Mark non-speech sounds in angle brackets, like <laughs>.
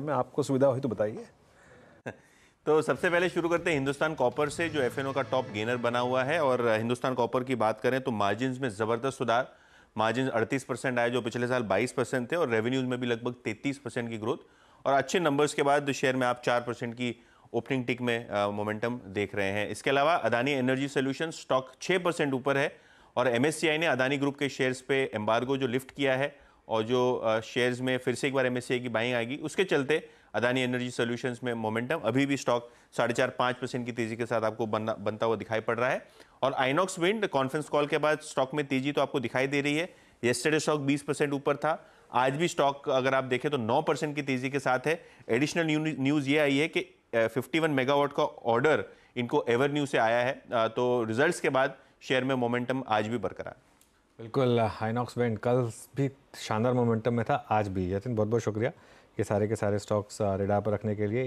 में आपको सुविधा हुई तो बताइए। <laughs> तो सबसे पहले शुरू करते हैं हिंदुस्तान कॉपर से, जो एफ़ का टॉप गेनर बना हुआ है। और हिंदुस्तान कॉपर की बात करें तो मार्जिन में ज़बरदस्त सुधार। मार्जिन 38 परसेंट आए, जो पिछले साल 22 परसेंट थे, और रेवेन्यूज में भी लगभग 33 परसेंट की ग्रोथ और अच्छे नंबर्स के बाद शेयर में आप 4 परसेंट की ओपनिंग टिक में मोमेंटम देख रहे हैं। इसके अलावा Adani energy solution stock 6 percent ऊपर है, और एमएससीआई ने अदानी ग्रुप के शेयर्स पे एम्बार्गो जो लिफ्ट किया है और जो शेयर्स में फिर से एक बार एम की बाइंग आएगी, उसके चलते अदानी एनर्जी सोल्यूशंस में मोमेंटम अभी भी स्टॉक साढ़े चार, पाँच परसेंट की तेज़ी के साथ आपको बनना, बनता हुआ दिखाई पड़ रहा है। और आइनॉक्स विंड कॉन्फ्रेंस कॉल के बाद स्टॉक में तेज़ी तो आपको दिखाई दे रही है। येस्टरडे स्टॉक 20 परसेंट ऊपर था। आज भी स्टॉक अगर आप देखें तो 9 परसेंट की तेज़ी के साथ है। एडिशनल न्यूज़ ये आई है कि 51 मेगावाट का ऑर्डर इनको एवर से आया है। तो रिजल्ट्स के बाद शेयर में मोमेंटम आज भी बरकरार बिल्कुल हाइनॉक्स बैंड कल भी शानदार मोमेंटम में था, आज भी। यतिन बहुत बहुत शुक्रिया ये सारे के सारे स्टॉक्स रेडा पर रखने के लिए।